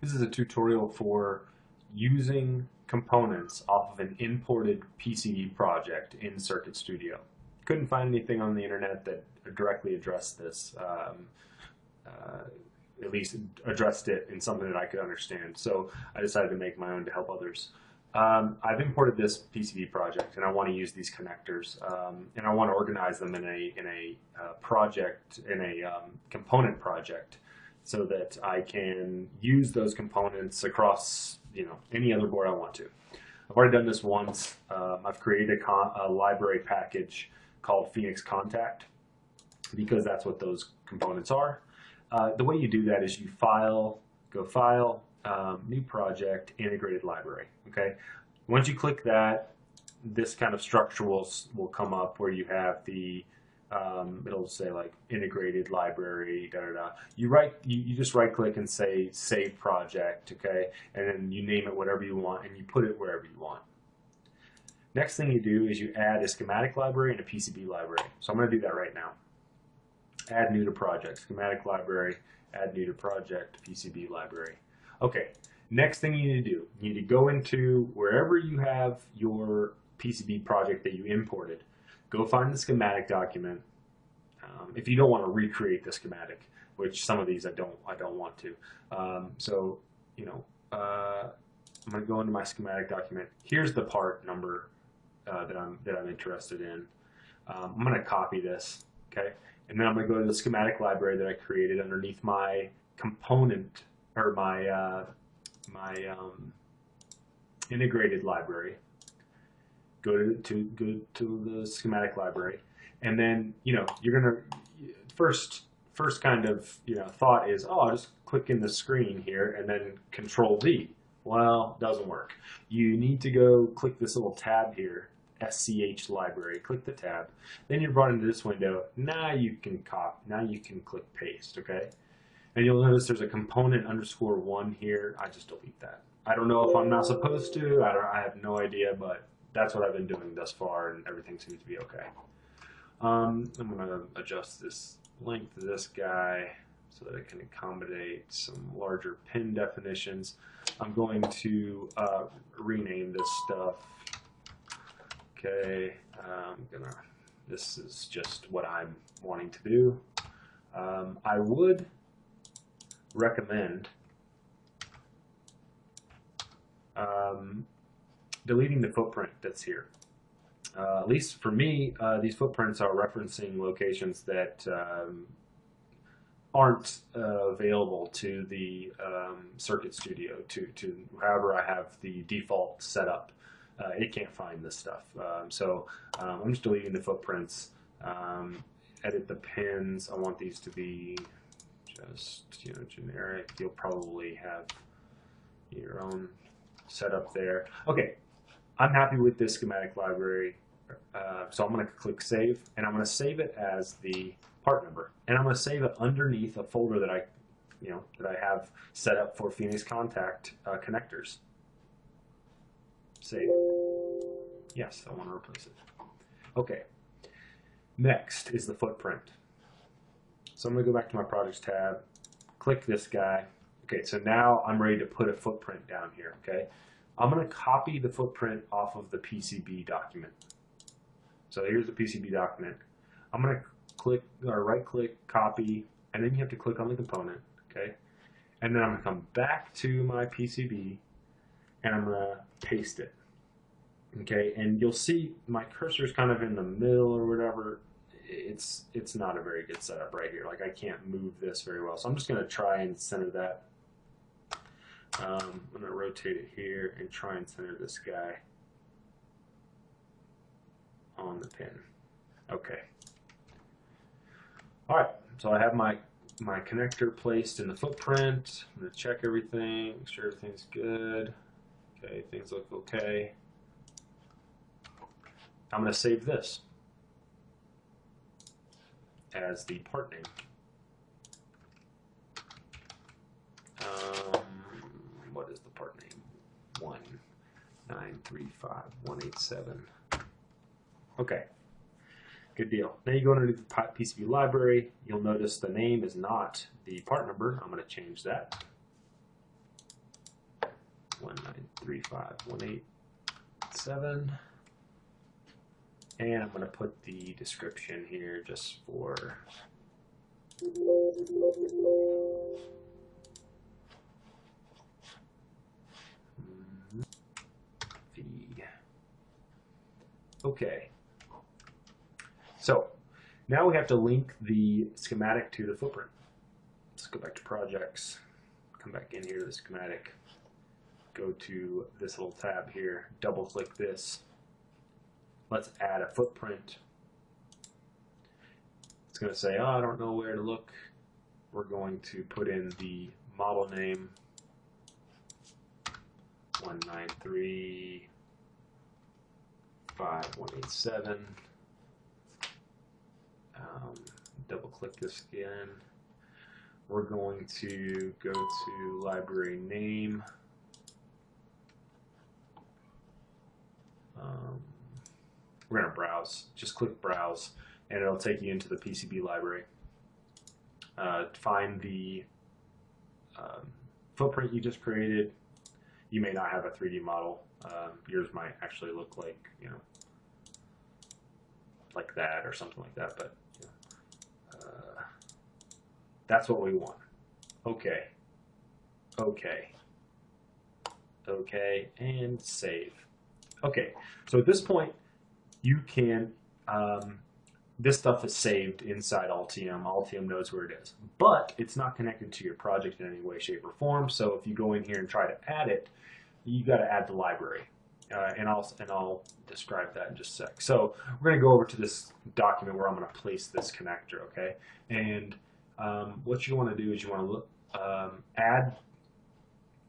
This is a tutorial for using components off of an imported PCB project in CircuitStudio. Couldn't find anything on the internet that directly addressed this, um, uh, at least addressed it in something that I could understand. So I decided to make my own to help others. Um, I've imported this PCB project and I want to use these connectors um, and I want to organize them in a, in a uh, project, in a um, component project so that I can use those components across you know any other board I want to. I've already done this once. Um, I've created a, a, library package called Phoenix Contact because that's what those components are. Uh, the way you do that is you file, go file, um, new project, integrated library. Okay. Once you click that, this kind of structure will, will come up where you have the um, it'll say like integrated library, da da da. You right, you, you just right click and say save project, okay, and then you name it whatever you want, and you put it wherever you want. Next thing you do is you add a schematic library and a PCB library. So I'm going to do that right now. Add new to project, schematic library, add new to project, PCB library. Okay, next thing you need to do, you need to go into wherever you have your PCB project that you imported go find the schematic document. Um, if you don't want to recreate the schematic, which some of these I don't, I don't want to. Um, so, you know, uh, I'm going to go into my schematic document. Here's the part number uh, that I'm that I'm interested in. Um, I'm going to copy this, okay, and then I'm going to go to the schematic library that I created underneath my component or my uh, my um, integrated library go to, to go to the schematic library, and then you know you're gonna first first kind of you know thought is oh I'll just click in the screen here and then Control V. Well, doesn't work. You need to go click this little tab here, SCH library. Click the tab. Then you're brought into this window. Now you can copy. Now you can click paste. Okay. And you'll notice there's a component underscore one here. I just delete that. I don't know if I'm not supposed to. I, I have no idea, but that's what I've been doing thus far, and everything seems to be okay. Um, I'm going to adjust this length of this guy so that it can accommodate some larger pin definitions. I'm going to uh, rename this stuff. Okay, I'm gonna. This is just what I'm wanting to do. Um, I would recommend um, deleting the footprint that's here. Uh, at least for me, uh, these footprints are referencing locations that um, aren't uh, available to the um, CircuitStudio, to, to however I have the default setup. Uh, it can't find this stuff. Um, so um, I'm just deleting the footprints. Um, edit the pins. I want these to be just you know generic. You'll probably have your own setup there. Okay, I'm happy with this schematic library. Uh, so I'm going to click save and I'm going to save it as the part number and I'm going to save it underneath a folder that I you know that I have set up for Phoenix contact uh, connectors. Save. Yes, I want to replace it. Okay. Next is the footprint. So I'm going to go back to my projects tab, click this guy. Okay, so now I'm ready to put a footprint down here, okay? I'm going to copy the footprint off of the PCB document. So here's the PCB document. I'm going to click or right click, copy, and then you have to click on the component, okay? And then I'm going to come back to my PCB and I'm going to paste it. Okay, and you'll see my cursor is kind of in the middle or whatever. It's it's not a very good setup right here. Like I can't move this very well. So I'm just going to try and center that um, I'm going to rotate it here and try and center this guy on the pin. Okay. All right, so I have my my connector placed in the footprint. I'm going to check everything, make sure everything's good. Okay, things look okay. I'm going to save this as the part name. one nine three five one eight seven. Okay, good deal. Now you go into the PCB library. You'll notice the name is not the part number. I'm going to change that. 1935187. And I'm going to put the description here just for V. Okay. So now we have to link the schematic to the footprint. Let's go back to projects, come back in here to the schematic, go to this little tab here, double click this. Let's add a footprint. It's going to say, oh, I don't know where to look. We're going to put in the model name 193 5187. Um, double click this again. We're going to go to library name. Um, we're going to browse. Just click browse and it'll take you into the PCB library. Uh, find the um, footprint you just created. You may not have a 3D model. Um, yours might actually look like, you know, like that or something like that, but uh, that's what we want. Okay. Okay. Okay, and save. Okay, so at this point, you can um, this stuff is saved inside Altium. Altium knows where it is. But it's not connected to your project in any way, shape, or form. So if you go in here and try to add it, you got to add the library. Uh, and, I'll, and I'll describe that in just a sec. So we're going to go over to this document where I'm going to place this connector, okay? And um, what you want to do is you want to look, um, add,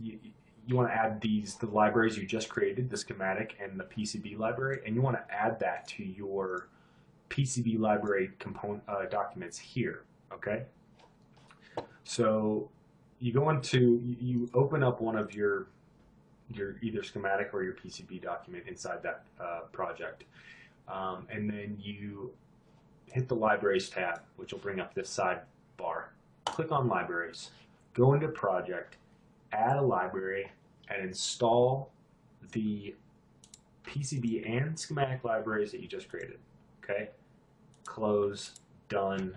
you, you want to add these, the libraries you just created, the schematic and the PCB library, and you want to add that to your PCB library component uh, documents here, okay? So you go into, you open up one of your, your either schematic or your PCB document inside that uh, project. Um, and then you hit the libraries tab, which will bring up this sidebar. Click on libraries, go into project, add a library, and install the PCB and schematic libraries that you just created. Okay, close, done.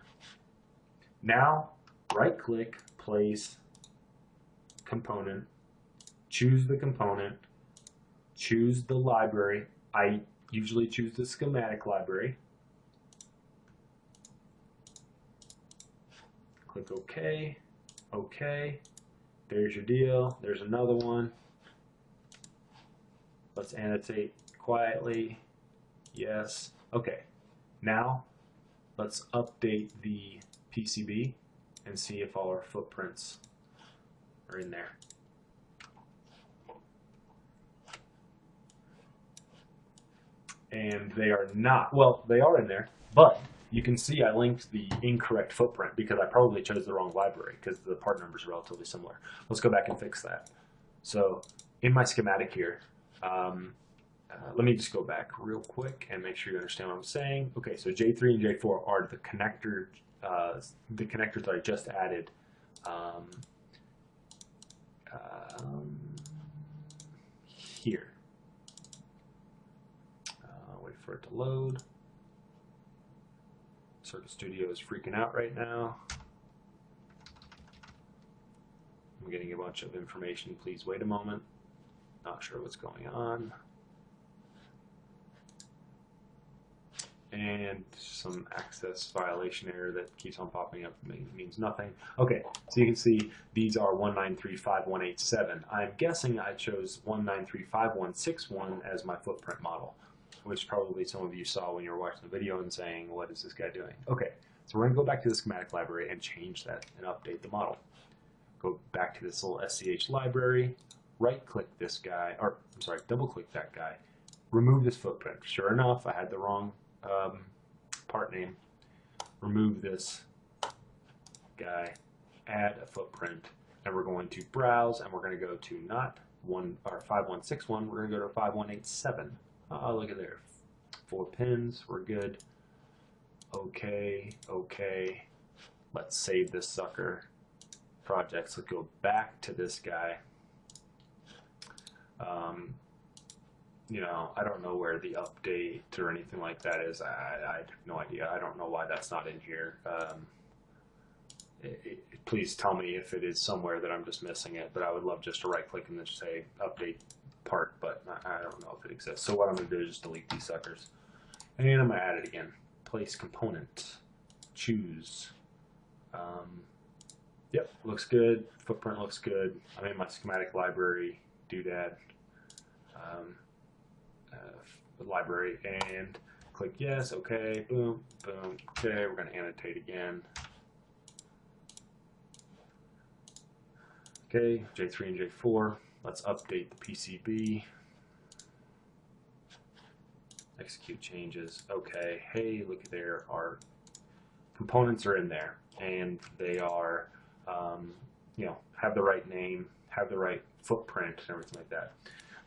Now, right click, place, component, choose the component, choose the library. I usually choose the schematic library. Click OK, OK. There's your deal. There's another one. Let's annotate quietly. Yes. Okay. Now let's update the PCB and see if all our footprints are in there. And they are not, well, they are in there, but you can see I linked the incorrect footprint because I probably chose the wrong library because the part numbers are relatively similar. Let's go back and fix that. So in my schematic here, um, uh, let me just go back real quick and make sure you understand what I'm saying. Okay, so J3 and J4 are the connector, uh, the connectors that I just added. Um, um, here. Uh, wait for it to load. CircuitStudio is freaking out right now. I'm getting a bunch of information. Please wait a moment. Not sure what's going on. And some access violation error that keeps on popping up means nothing. Okay, so you can see these are 1935187. I'm guessing I chose 1935161 as my footprint model, which probably some of you saw when you were watching the video and saying, what is this guy doing? Okay, so we're going to go back to the schematic library and change that and update the model. Go back to this little SCH library, right-click this guy, or I'm sorry, double-click that guy, remove this footprint. Sure enough, I had the wrong um, part name, remove this guy, add a footprint, and we're going to browse, and we're going to go to not one or 5161, we're going to go to 5187. Oh, look at there. Four pins, we're good. Okay, okay. Let's save this sucker project. So go back to this guy. Um, you know, I don't know where the update or anything like that is. I, I have no idea. I don't know why that's not in here. Um, it, it, please tell me if it is somewhere that I'm just missing it. But I would love just to right click and just say update part, but I, I don't know if it exists. So what I'm to do is just delete these suckers. And I'm to add it again. Place component. Choose. Um, yep, looks good. Footprint looks good. I'm in my schematic library. Doodad. Um, uh, library and click yes, okay, boom, boom, okay, we're going to annotate again. Okay, J3 and J4, let's update the PCB. Execute changes, okay, hey, look there, our components are in there and they are, um, you know, have the right name, have the right footprint and everything like that.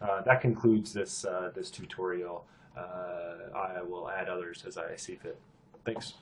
Uh, that concludes this uh, this tutorial. Uh, I will add others as I see fit. Thanks.